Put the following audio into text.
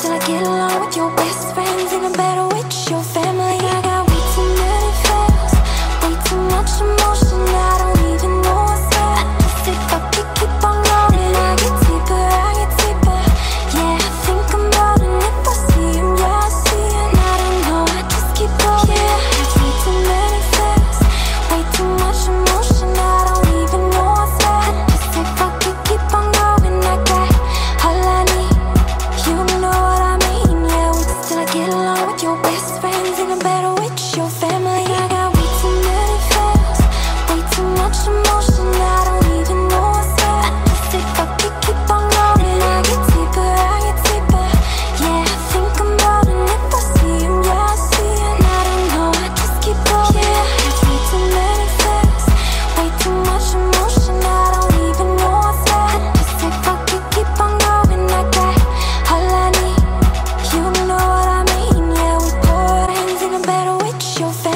Still I get along with you. your face.